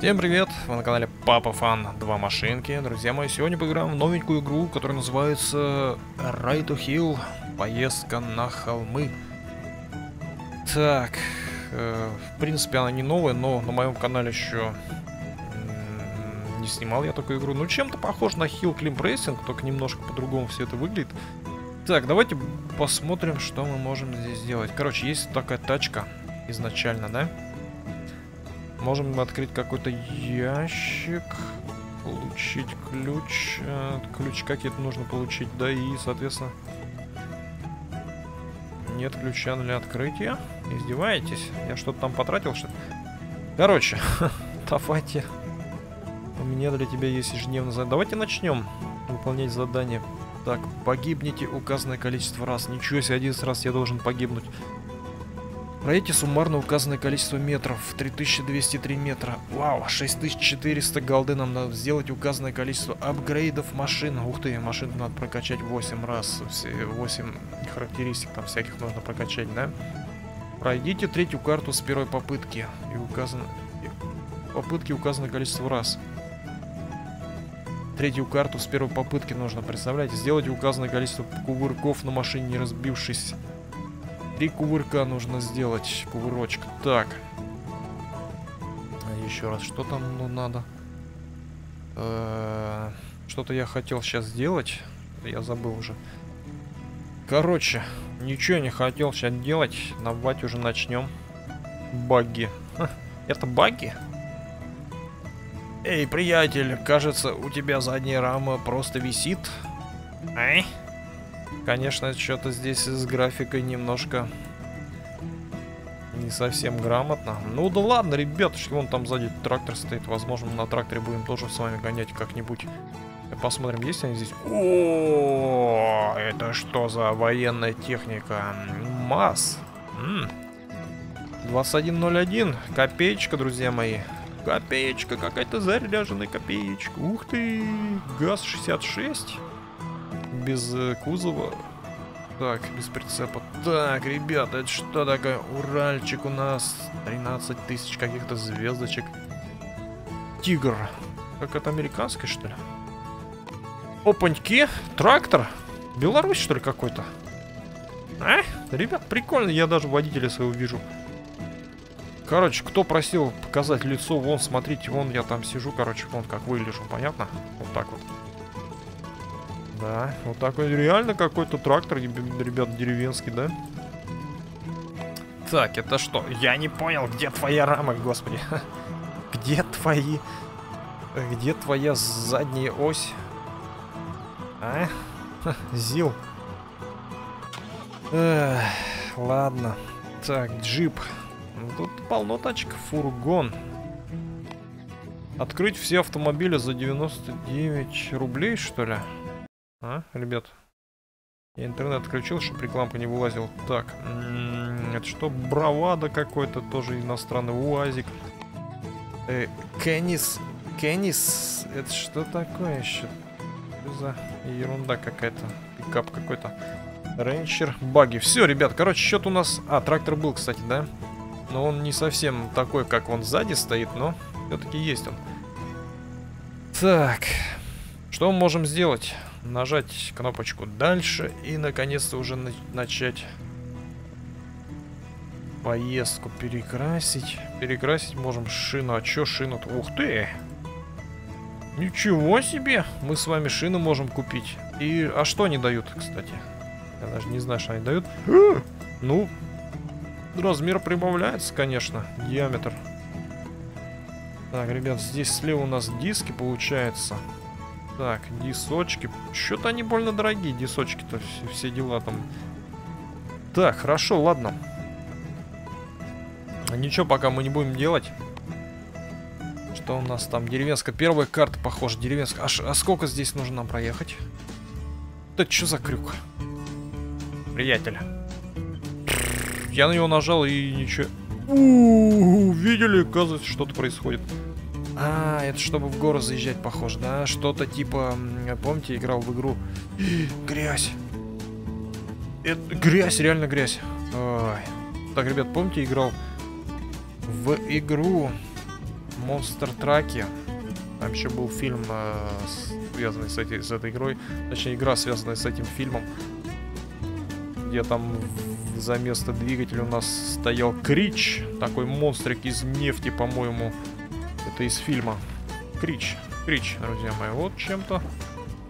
Всем привет! Вы на канале Папа Фан 2 машинки. Друзья мои, сегодня поиграем в новенькую игру, которая называется Ride to Hill. Поездка на холмы. Так, э, в принципе она не новая, но на моем канале еще не снимал я такую игру. Ну чем-то похож на Hill Climb Racing, только немножко по-другому все это выглядит. Так, давайте посмотрим, что мы можем здесь сделать. Короче, есть такая тачка изначально, да? Можем открыть какой-то ящик. Получить ключ. Э, ключ какие-то нужно получить. Да и, соответственно... Нет ключа для открытия. Издеваетесь? Я что-то там потратил, что ли? Короче, давайте. У меня для тебя есть ежедневное задание. Давайте начнем выполнять задание. Так, погибните указанное количество раз. Ничего себе, один раз я должен погибнуть. Пройдите суммарно указанное количество метров. 3203 метра. Вау, 6400 голды нам надо сделать указанное количество апгрейдов машин. Ух ты, машин надо прокачать 8 раз. Все 8 характеристик там всяких нужно прокачать, да? Пройдите третью карту с первой попытки. И указано... Попытки указано количество раз. Третью карту с первой попытки нужно, представляете? Сделайте указанное количество кувырков на машине, не разбившись. Три кувырка нужно сделать. Кувырочек. Так. А еще раз, что там ну, надо? Э -э Что-то я хотел сейчас сделать. Я забыл уже. Короче, ничего не хотел сейчас делать. Давайте уже начнем. Баги. Это баги? Эй, приятель, кажется, у тебя задняя рама просто висит. Эй? Конечно, что-то здесь с графикой немножко не совсем грамотно. Ну да ладно, ребятушки, вон там сзади трактор стоит. Возможно, на тракторе будем тоже с вами гонять как-нибудь. Посмотрим, есть они здесь. О, это что за военная техника? МАЗ. 2101. Копеечка, друзья мои. Копеечка, какая-то заряженная копеечка. Ух ты, ГАЗ-66 без э, кузова. Так, без прицепа. Так, ребята, это что такое? Уральчик у нас. 13 тысяч каких-то звездочек. Тигр. Как это американский, что ли? Опаньки. Трактор. Беларусь, что ли, какой-то? А? Ребят, прикольно. Я даже водителя своего вижу. Короче, кто просил показать лицо, вон, смотрите, вон я там сижу, короче, вон как выгляжу, понятно? Вот так вот. Да, вот такой реально какой-то трактор, ребят, деревенский, да? Так, это что? Я не понял, где твоя рама, господи. Где твои... Где твоя задняя ось? А? Зил. Эх, ладно. Так, джип. Тут полно тачек. Фургон. Открыть все автомобили за 99 рублей, что ли? А, ребят? Я интернет отключил, чтобы рекламка не вылазила. Так, это что? Бравада какой-то, тоже иностранный УАЗик. Э, Кеннис. Кеннис. Это что такое еще? Что за ерунда какая-то? Пикап какой-то. Рейнчер. Баги. Все, ребят, короче, счет у нас... А, трактор был, кстати, да? Но он не совсем такой, как он сзади стоит, но все-таки есть он. Так. Что мы можем сделать? Нажать кнопочку дальше и наконец-то уже на начать поездку перекрасить. Перекрасить можем шину. А чё шину-то? Ух ты! Ничего себе! Мы с вами шины можем купить. И... А что они дают, кстати? Я даже не знаю, что они дают. Ну, размер прибавляется, конечно. Диаметр. Так, ребят, здесь слева у нас диски получается. Так, дисочки. Что-то они больно дорогие, дисочки-то, все, все дела там. Так, хорошо, ладно. Ничего пока мы не будем делать. Что у нас там? Деревенская. Первая карта, похоже, деревенская. А, а сколько здесь нужно нам проехать? Это что за крюк? Приятель. Я на него нажал и ничего... У -у -у, видели? Оказывается, что-то происходит. А, это чтобы в гору заезжать, похоже, да? Что-то типа... Помните, играл в игру... Грязь. Это грязь, реально грязь. Ой. Так, ребят, помните, играл в игру... Монстр Траки. Там еще был фильм, э, связанный с, этой, с этой игрой. Точнее, игра, связанная с этим фильмом. Где там за место двигателя у нас стоял Крич. Такой монстрик из нефти, по-моему. Это из фильма. Крич. Крич, друзья мои. Вот чем-то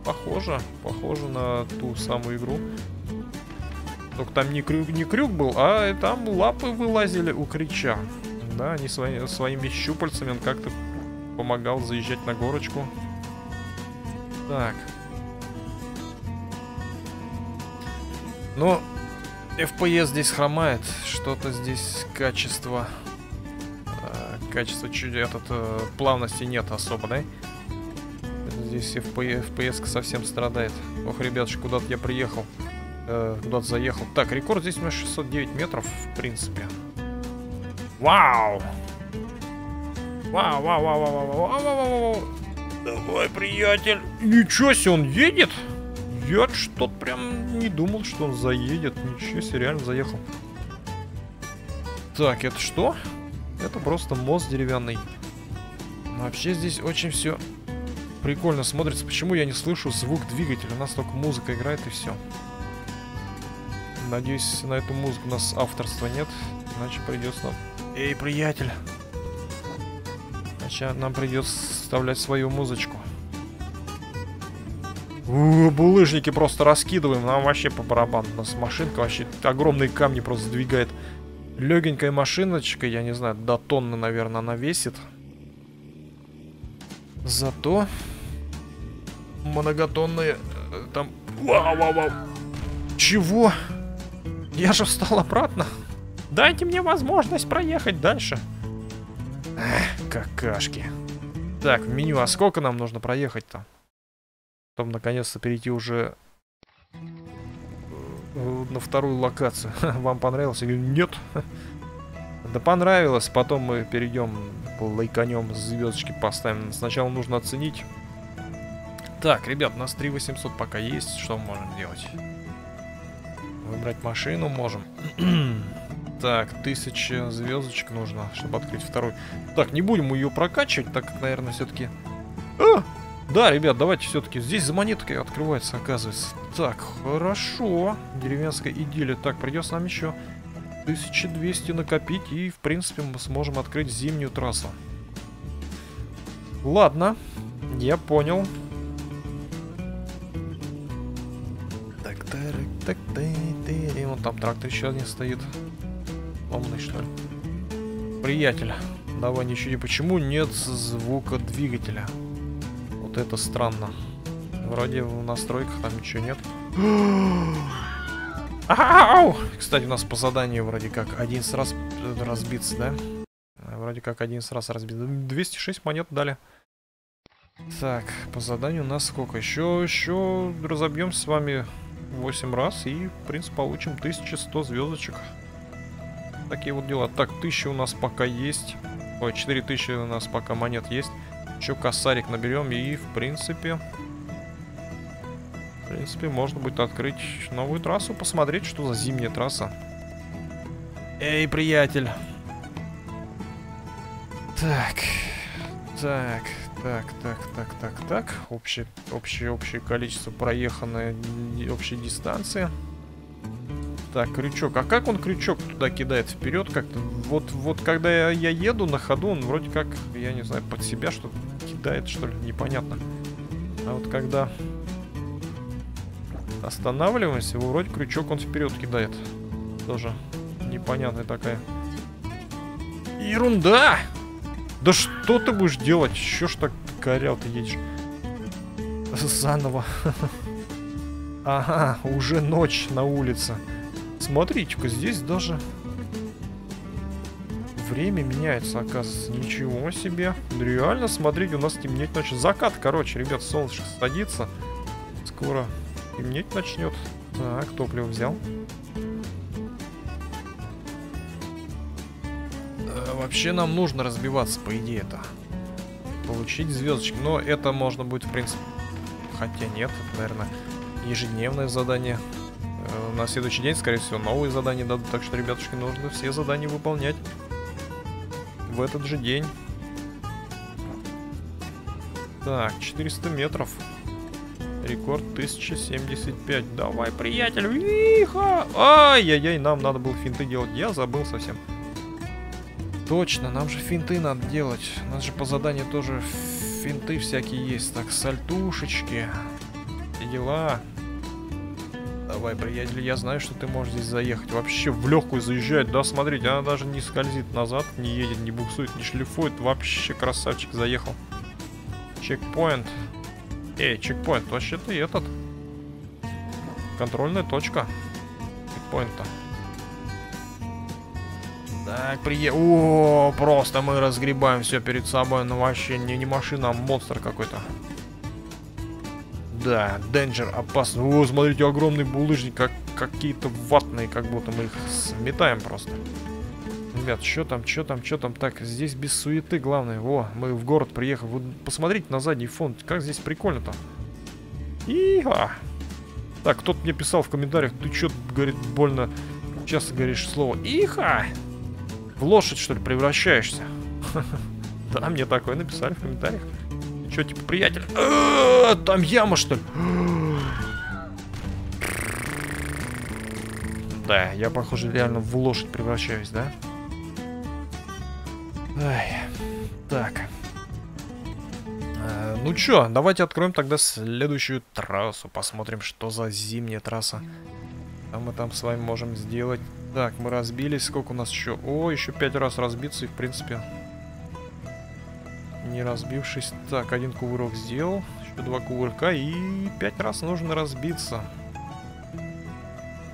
похоже. Похоже на ту самую игру. Только там не крюк, не крюк был, а там лапы вылазили у Крича. Да, они свои, своими щупальцами он как-то помогал заезжать на горочку. Так. Ну, FPS здесь хромает. Что-то здесь качество... Качество чуть этот э, плавности нет да? Здесь FPS совсем страдает. Ох, ребятушки, куда-то я приехал. Э, куда-то заехал. Так, рекорд здесь у меня 609 метров, в принципе. Вау! Вау, вау, вау, вау, вау, вау, вау, вау. Давай, приятель. Ничего себе, он едет? Я что-то прям не думал, что он заедет. Ничего себе, реально заехал. Так, это что? Это просто мост деревянный. Вообще здесь очень все прикольно смотрится. Почему я не слышу звук двигателя? У нас только музыка играет и все. Надеюсь, на эту музыку у нас авторства нет. Иначе придется нам... Эй, приятель! Сейчас нам придется вставлять свою музычку. У, булыжники просто раскидываем. Нам вообще по барабану. У нас машинка вообще огромные камни просто сдвигает. Легенькая машиночка, я не знаю, до тонны, наверное, она весит. Зато многотонные э, там... Вау, вау, вау. Чего? Я же встал обратно. Дайте мне возможность проехать дальше. Эх, какашки. Так, в меню, а сколько нам нужно проехать-то? Чтобы наконец-то перейти уже на вторую локацию. Вам понравилось или нет? Да понравилось, потом мы перейдем, лайканем, звездочки поставим. Сначала нужно оценить. Так, ребят, у нас 3800 пока есть. Что мы можем делать? Выбрать машину можем. Так, тысяча звездочек нужно, чтобы открыть второй. Так, не будем ее прокачивать, так как, наверное, все-таки... А! Да, ребят, давайте все-таки. Здесь за монеткой открывается, оказывается. Так, хорошо. Деревенская идиллия. Так, придется нам еще 1200 накопить. И, в принципе, мы сможем открыть зимнюю трассу. Ладно, я понял. Так, так, так, так. И вон там трактор еще один стоит. Ломный, что ли? Приятель, давай не чуди. Почему нет звука двигателя? Вот это странно. Вроде в настройках там ничего нет. Ау! Кстати, у нас по заданию вроде как 11 раз разбиться, да? Вроде как 11 раз разбиться. 206 монет дали. Так, по заданию у нас сколько? Еще, еще разобьем с вами 8 раз и, в принципе, получим 1100 звездочек такие вот дела. Так, 1000 у нас пока есть. Ой, 4000 у нас пока монет есть. Еще косарик наберем и, в принципе... В принципе, можно будет открыть новую трассу, посмотреть, что за зимняя трасса. Эй, приятель. Так. Так, так, так, так, так, так. Общее, общее, общее количество проеханной общей дистанции. Так, крючок. А как он крючок туда кидает вперед как-то? Вот, вот когда я, я еду на ходу, он вроде как, я не знаю, под себя что-то кидает, что ли, непонятно. А вот когда останавливаемся, его вроде крючок он вперед кидает. Тоже непонятная такая. Ерунда! Да что ты будешь делать? Еще ж так корял ты едешь? Заново. Ага, уже ночь на улице. Смотрите-ка, здесь даже время меняется, оказывается. Ничего себе. Реально, смотрите, у нас темнеть начнет. Закат, короче, ребят, солнышко садится. Скоро темнеть начнет. Так, топливо взял. Да, вообще нам нужно разбиваться, по идее это. Получить звездочки. Но это можно будет, в принципе... Хотя нет, это, наверное, ежедневное задание. На следующий день, скорее всего, новые задания дадут, так что, ребятушки, нужно все задания выполнять в этот же день. Так, 400 метров. Рекорд 1075. Давай, приятель. Виха! Ай-яй-яй, нам надо было финты делать. Я забыл совсем. Точно, нам же финты надо делать. У нас же по заданию тоже финты всякие есть. Так, сальтушечки. И дела. Давай, приятель, я знаю, что ты можешь здесь заехать. Вообще в легкую заезжает. Да, смотрите, она даже не скользит назад, не едет, не буксует, не шлифует. Вообще красавчик заехал. Чекпоинт. Эй, чекпоинт, вообще ты этот. Контрольная точка. Чекпоинта. Так, прие... О, просто мы разгребаем все перед собой. Ну вообще не, не машина, а монстр какой-то. Да, Денджер опасно. О, смотрите, огромный булыжник, как какие-то ватные, как будто мы их сметаем просто. Ребят, что там, что там, что там? Так, здесь без суеты, главное. О, мы в город приехали. Вы посмотрите на задний фон, как здесь прикольно-то. Иха! Так, кто-то мне писал в комментариях, ты что, говорит, больно часто говоришь слово «Иха!» В лошадь, что ли, превращаешься? Да, мне такое написали в комментариях. Че, типа, приятель? А, там яма, что ли? Да, я, похоже, реально в лошадь превращаюсь, да? Ай, так. А, ну чё, давайте откроем тогда следующую трассу. Посмотрим, что за зимняя трасса. Что мы там с вами можем сделать. Так, мы разбились. Сколько у нас еще? О, еще пять раз разбиться и, в принципе, не разбившись. Так, один кувырок сделал. Еще два кувырка. И пять раз нужно разбиться.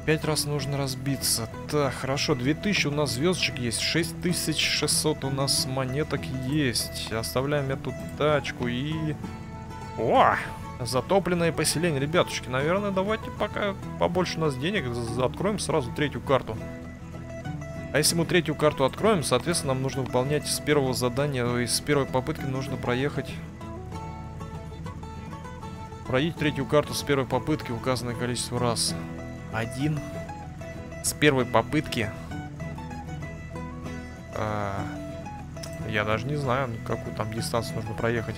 Пять раз нужно разбиться. Так, хорошо. 2000 у нас звездочек есть. 6600 у нас монеток есть. Оставляем эту тачку и... О! Затопленное поселение. Ребятушки, наверное, давайте пока побольше у нас денег. Откроем сразу третью карту. А если мы третью карту откроем, соответственно, нам нужно выполнять с первого задания, и с первой попытки нужно проехать... Пройти третью карту с первой попытки указанное количество раз. Один. С первой попытки. А, я даже не знаю, какую там дистанцию нужно проехать.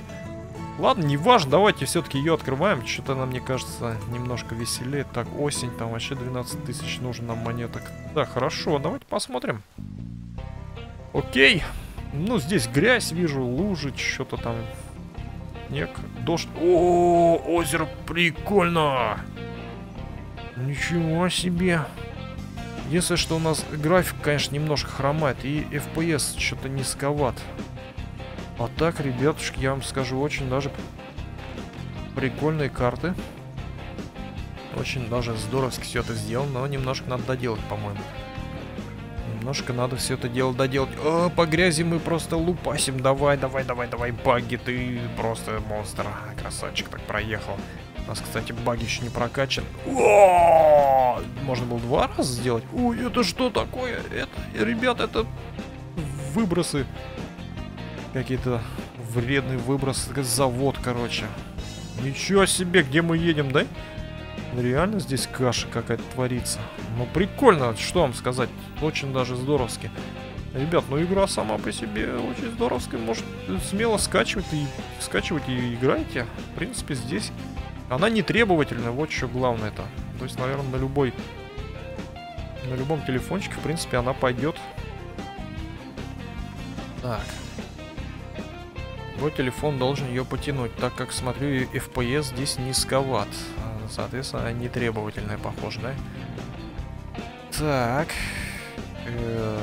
Ладно, не важно, давайте все-таки ее открываем. Что-то она, мне кажется, немножко веселее. Так, осень, там вообще 12 тысяч нужно нам монеток. Да, хорошо, давайте посмотрим. Окей. Ну, здесь грязь вижу, лужи, что-то там. Снег, дождь. О, озеро прикольно! Ничего себе. Единственное, что у нас график, конечно, немножко хромает. И FPS что-то низковат. А так, ребятушки, я вам скажу, очень даже прикольные карты. Очень даже здоровски все это сделано, но немножко надо доделать, по-моему. Немножко надо все это дело доделать. О, по грязи мы просто лупасим. Давай, давай, давай, давай, баги, ты просто монстр. Красавчик так проехал. У нас, кстати, баги еще не прокачан. О, можно было два раза сделать. Ой, это что такое? Это, ребят, это выбросы Какие-то вредный выброс, завод, короче. Ничего себе, где мы едем, да? Реально здесь каша какая-то творится. Ну, прикольно, что вам сказать. Очень даже здоровски. Ребят, ну игра сама по себе очень здоровская. Может, смело скачивать и скачивать и играйте. В принципе, здесь она не требовательная. Вот что главное-то. То есть, наверное, на любой... На любом телефончике, в принципе, она пойдет. Так. Мой телефон должен ее потянуть, так как, смотрю, FPS здесь низковат. А, соответственно, не требовательная, похоже, да? Так. Э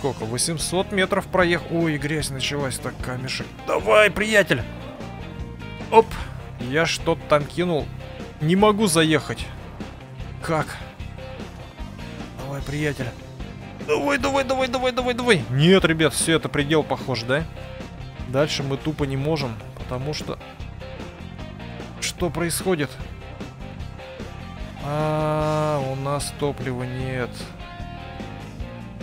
сколько? 800 метров проехал. Ой, грязь началась, так камешек. Давай, приятель! Оп! Я что-то там кинул. Не могу заехать. Как? Давай, приятель. Давай, давай, давай, давай, давай, давай. Нет, ребят, все это предел похож, да? Дальше мы тупо не можем, потому что... Что происходит? А, -а, -а у нас топлива нет.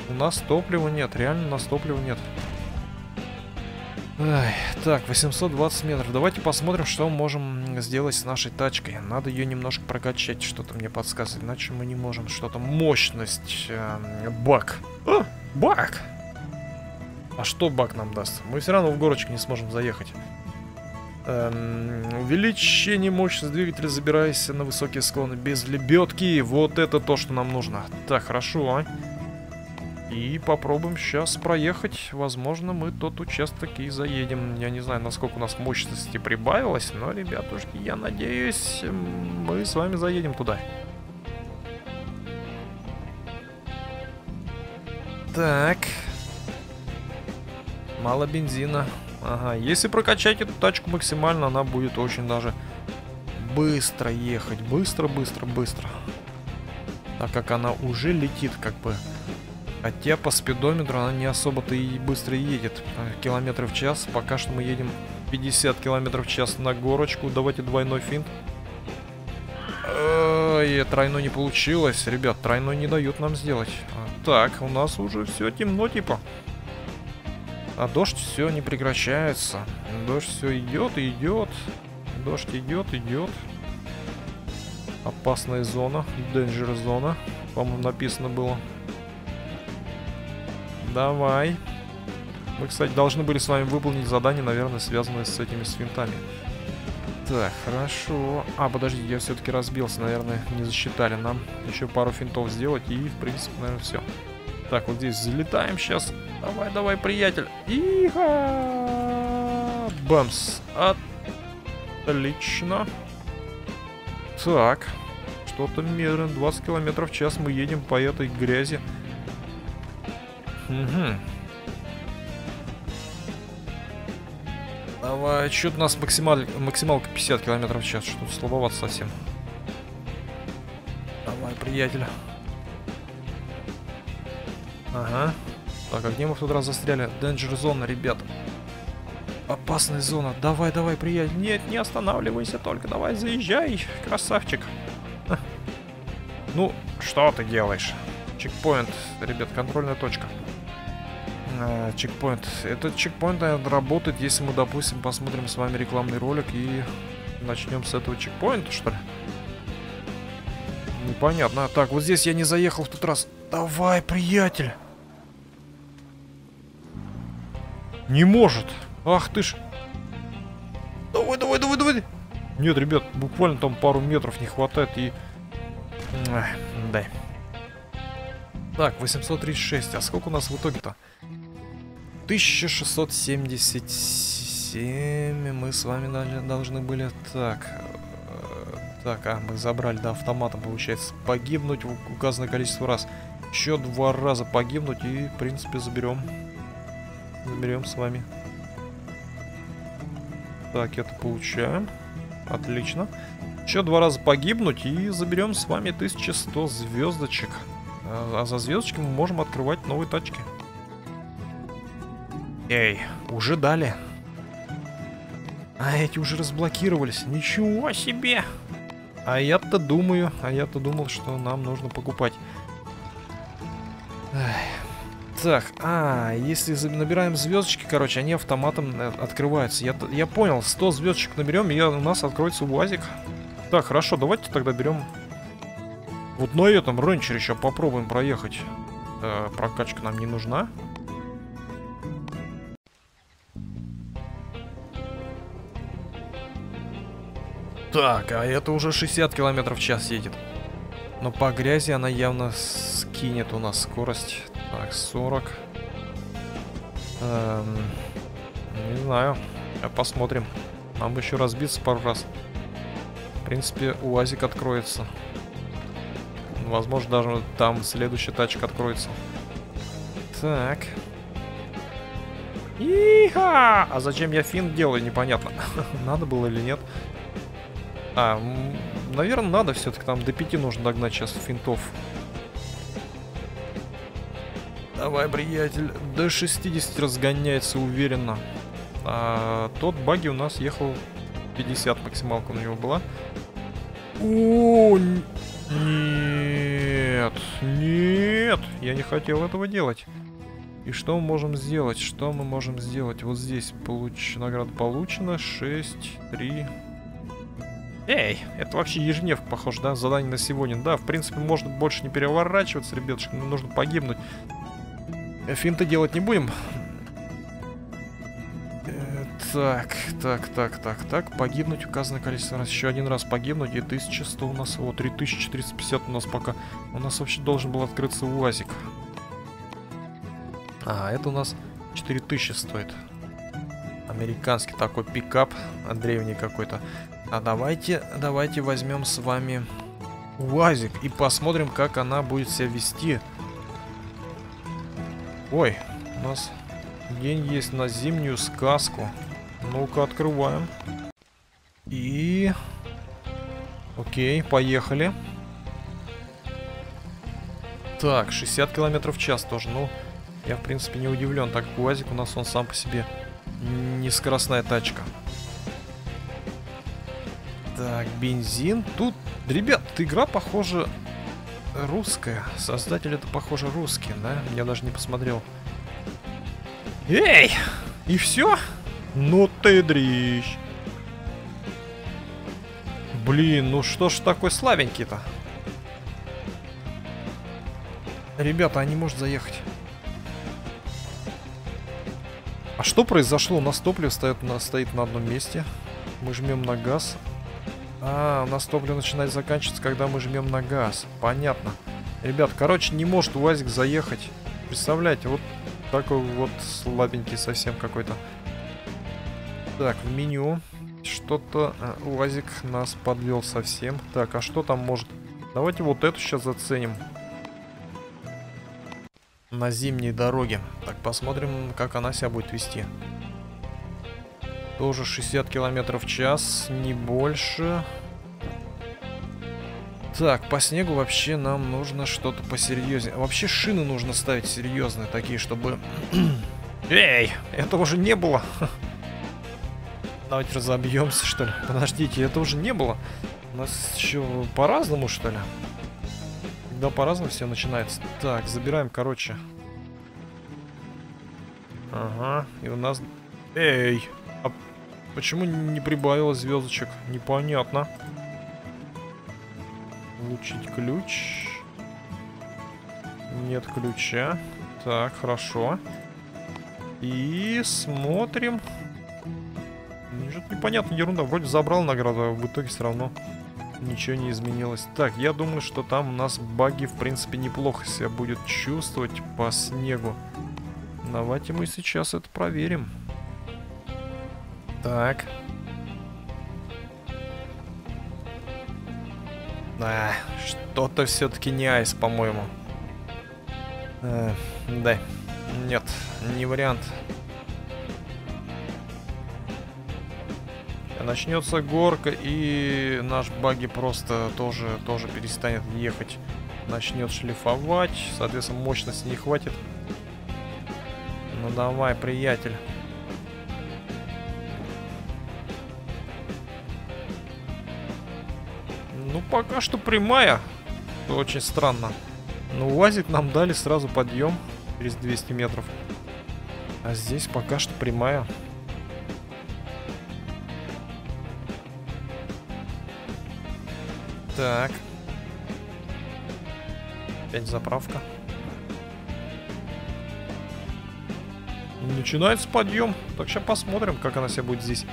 У нас топлива нет, реально у нас топлива нет. Ай, так, 820 метров. Давайте посмотрим, что мы можем сделать с нашей тачкой. Надо ее немножко прокачать, что-то мне подсказывает. Иначе мы не можем. Что-то мощность. Э, бак. А, бак! А что баг нам даст? Мы все равно в горочку не сможем заехать. Эм, увеличение мощности двигателя, забирайся на высокие склоны без лебедки. Вот это то, что нам нужно. Так, хорошо. И попробуем сейчас проехать. Возможно, мы тот участок и заедем. Я не знаю, насколько у нас мощности прибавилось, но, ребятушки, я надеюсь, мы с вами заедем туда. Так. Мало бензина. Ага, если прокачать эту тачку максимально, она будет очень даже быстро ехать. Быстро, быстро, быстро. Так как она уже летит как бы. Хотя по спидометру она не особо-то и быстро едет. Километры в час. Пока что мы едем 50 километров в час на горочку. Давайте двойной финт. Ой, тройной не получилось. Ребят, тройной не дают нам сделать. Так, у нас уже все темно типа. А дождь все не прекращается. Дождь все идет идет. Дождь идет, идет. Опасная зона. Danger зона. По-моему, написано было. Давай. Мы, кстати, должны были с вами выполнить задание, наверное, связанное с этими свинтами. Так, хорошо. А, подожди, я все-таки разбился, наверное, не засчитали. Нам еще пару финтов сделать и, в принципе, наверное, все. Так, вот здесь залетаем сейчас. Давай, давай, приятель. Иха! Бамс. Отлично. Так. Что-то медленно. 20 километров в час мы едем по этой грязи. Угу. Давай, что-то у нас максималь... максималка 50 километров в час. Что-то слабовато совсем. Давай, приятель. Ага. Так, а где мы в тот раз застряли? Danger зона, ребят. Опасная зона. Давай, давай, приятель. Нет, не останавливайся только. Давай, заезжай, красавчик. Ну, что ты делаешь? Чекпоинт, ребят, контрольная точка. А, чекпоинт. Этот чекпоинт, наверное, работает, если мы, допустим, посмотрим с вами рекламный ролик и начнем с этого чекпоинта, что ли? Непонятно. Так, вот здесь я не заехал в тот раз. Давай, приятель. Не может. Ах ты ж. Давай, давай, давай, давай. Нет, ребят, буквально там пару метров не хватает и... Ах, дай. Так, 836. А сколько у нас в итоге-то? 1677 мы с вами должны были... Так, э, так, а, мы забрали, да, автоматом, получается. Погибнуть указанное количество раз. Еще два раза погибнуть и, в принципе, заберем заберем с вами. Так, это получаем. Отлично. Еще два раза погибнуть и заберем с вами 1100 звездочек. А, а за звездочки мы можем открывать новые тачки. Эй, уже дали. А эти уже разблокировались. Ничего себе! А я-то думаю, а я-то думал, что нам нужно покупать. Эх. Так, а, если набираем звездочки, короче, они автоматом э, открываются. Я, я понял, 100 звездочек наберем, и у нас откроется УАЗик. Так, хорошо, давайте тогда берем... Вот на этом рейнчере еще попробуем проехать. Э, прокачка нам не нужна. Так, а это уже 60 километров в час едет. Но по грязи она явно скинет у нас скорость. Так, 40. Эм, не знаю. Посмотрим. Нам бы еще разбиться пару раз. В принципе, УАЗик откроется. Возможно, даже там следующая тачка откроется. Так. Иха! А зачем я финт делаю, непонятно. надо было или нет. А, наверное, надо все-таки. Там до 5 нужно догнать сейчас финтов. Давай, приятель. До 60 разгоняется уверенно. А тот баги у нас ехал 50 максималка у него была. О, нет, нет, я не хотел этого делать. И что мы можем сделать? Что мы можем сделать? Вот здесь получ... награда получена. 6, 3... Эй, это вообще ежедневка, похоже, да? Задание на сегодня. Да, в принципе, можно больше не переворачиваться, ребятушки. Но нужно погибнуть. Финты делать не будем. Э, Так, так, так, так, так. Погибнуть указанное количество раз. Еще один раз погибнуть. И 1100 у нас. Вот, 3450 у нас пока. У нас вообще должен был открыться УАЗик. А, это у нас 4000 стоит. Американский такой пикап. Древний какой-то. А давайте, давайте возьмем с вами УАЗик. И посмотрим, как она будет себя вести. Ой, у нас день есть на зимнюю сказку. Ну-ка, открываем. И... Окей, поехали. Так, 60 километров в час тоже. Ну, я, в принципе, не удивлен, так УАЗик у нас он сам по себе не скоростная тачка. Так, бензин. Тут, ребят, игра, похоже, русская. Создатель это, похоже, русский, да? Я даже не посмотрел. Эй! И все? Ну ты дрищ. Блин, ну что ж такой слабенький-то? Ребята, не может заехать. А что произошло? У нас топливо стоит, у нас стоит на одном месте. Мы жмем на газ. А, у нас топливо начинает заканчиваться, когда мы жмем на газ. Понятно. Ребят, короче, не может УАЗик заехать. Представляете, вот такой вот слабенький совсем какой-то. Так, в меню. Что-то а, УАЗик нас подвел совсем. Так, а что там может? Давайте вот эту сейчас заценим. На зимней дороге. Так, посмотрим, как она себя будет вести. Тоже 60 километров в час, не больше. Так, по снегу вообще нам нужно что-то посерьезнее. Вообще шины нужно ставить серьезные, такие, чтобы... Эй, этого уже не было. Давайте разобьемся, что ли. Подождите, это уже не было. У нас еще по-разному, что ли? Да, по-разному все начинается. Так, забираем, короче. Ага, и у нас... Эй! Почему не прибавилось звездочек? Непонятно. Получить ключ. Нет ключа. Так, хорошо. И смотрим. Что-то непонятно, ерунда. Вроде забрал награду, а в итоге все равно ничего не изменилось. Так, я думаю, что там у нас баги, в принципе, неплохо себя будет чувствовать по снегу. Давайте мы сейчас это проверим. Так. А, что-то все-таки не айс, по-моему. Э, да. Нет, не вариант. Начнется горка, и наш баги просто тоже, тоже перестанет ехать. Начнет шлифовать, соответственно, мощности не хватит. Ну давай, приятель. Пока что прямая. Очень странно. Но УАЗик нам дали сразу подъем через 200 метров. А здесь пока что прямая. Так. Опять заправка. Начинается подъем. Так, сейчас посмотрим, как она себя будет здесь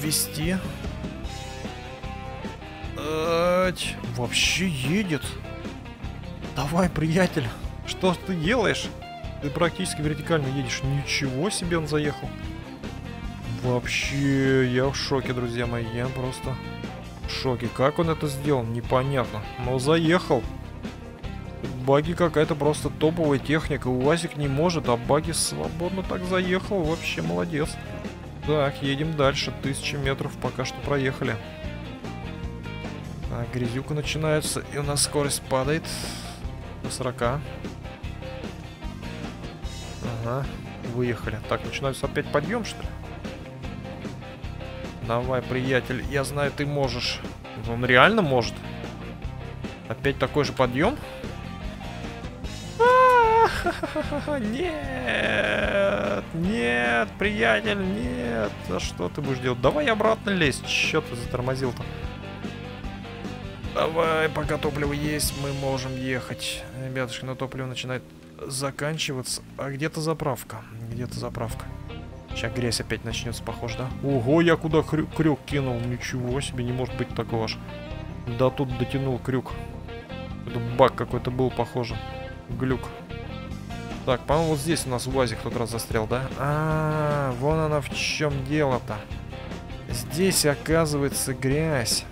вести. Ать, вообще едет. Давай, приятель. Что ты делаешь? Ты практически вертикально едешь. Ничего себе он заехал. Вообще, я в шоке, друзья мои. Я просто в шоке. Как он это сделал, непонятно. Но заехал. Баги какая-то просто топовая техника. УАЗик не может, а Баги свободно так заехал. Вообще молодец. Так, едем дальше. Тысячи метров пока что проехали. Так, грязюка начинается, и у нас скорость падает до 40. Ага, выехали. Так, начинается опять подъем, что ли? Давай, приятель, я знаю, ты можешь. Он реально может. Опять такой же подъем? Нет, нет, приятель, нет. А что ты будешь делать? Давай обратно лезть. Че ты затормозил-то? Давай, пока топливо есть, мы можем ехать. Ребятушки, но топливо начинает заканчиваться. А где-то заправка. Где-то заправка. Сейчас грязь опять начнется, похоже, да? Ого, я куда крю крюк кинул? Ничего себе, не может быть такого аж. Да тут дотянул крюк. Это баг какой-то был, похоже. Глюк. Так, по-моему, вот здесь у нас в УАЗе кто-то раз застрял, да? А, -а, -а вон она в чем дело-то. Здесь, оказывается, грязь.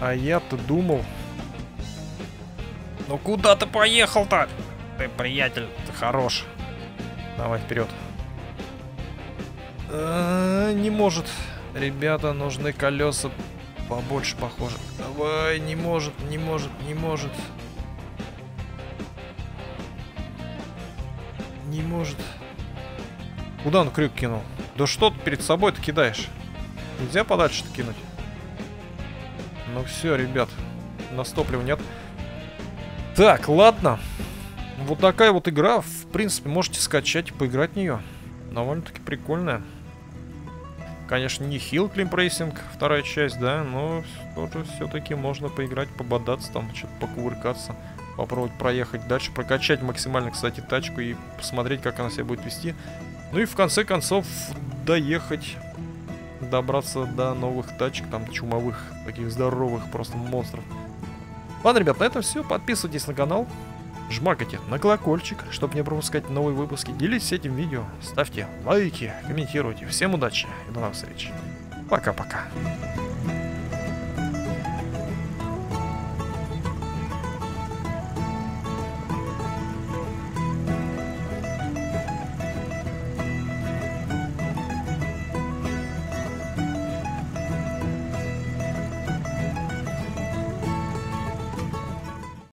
А я-то думал... Ну куда ты поехал-то? Ты, приятель, ты хорош. Давай вперед. А, не может. Ребята, нужны колеса побольше, похоже. Давай, не может, не может, не может. Не может. Куда он крюк кинул? Да что ты перед собой-то кидаешь? Нельзя подальше-то кинуть? Ну все, ребят. Нас топлива нет. Так, ладно. Вот такая вот игра. В принципе, можете скачать и поиграть в нее. Довольно-таки прикольная. Конечно, не Hill Climb вторая часть, да, но тоже все-таки можно поиграть, пободаться, там, что-то покувыркаться, попробовать проехать дальше, прокачать максимально, кстати, тачку и посмотреть, как она себя будет вести. Ну и в конце концов доехать, добраться до новых тачек, там, чумовых, таких здоровых просто монстров. Ладно, ребят, на этом все. Подписывайтесь на канал, жмакайте на колокольчик, чтобы не пропускать новые выпуски. Делитесь этим видео, ставьте лайки, комментируйте. Всем удачи и до новых встреч. Пока-пока.